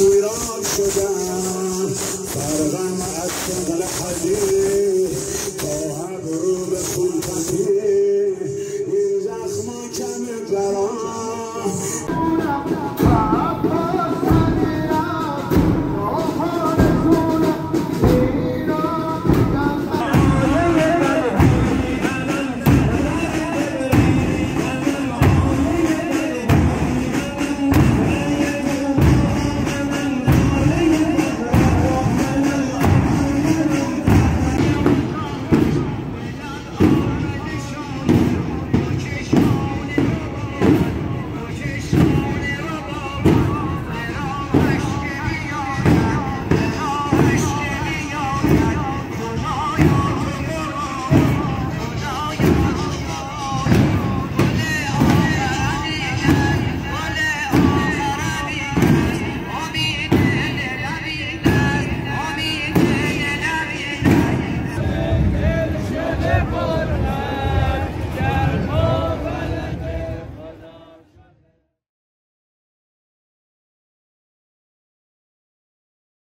ویران شدم. برغم از شغل حدی تا هر رو به سلطتی این زخم کم برام.